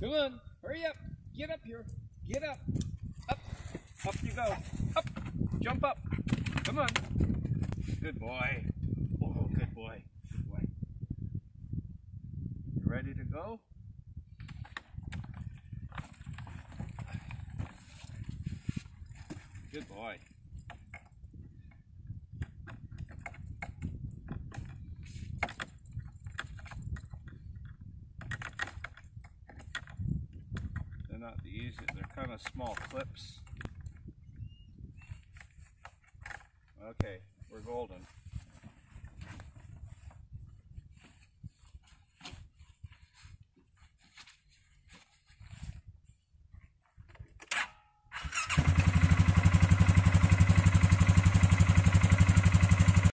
Come on, hurry up. Get up here. Get up. Up. Up you go. Up. Jump up. Come on. Good boy. Oh, good boy. Good boy. You ready to go? Good boy. Not the easiest. they're kind of small clips. Okay, we're golden.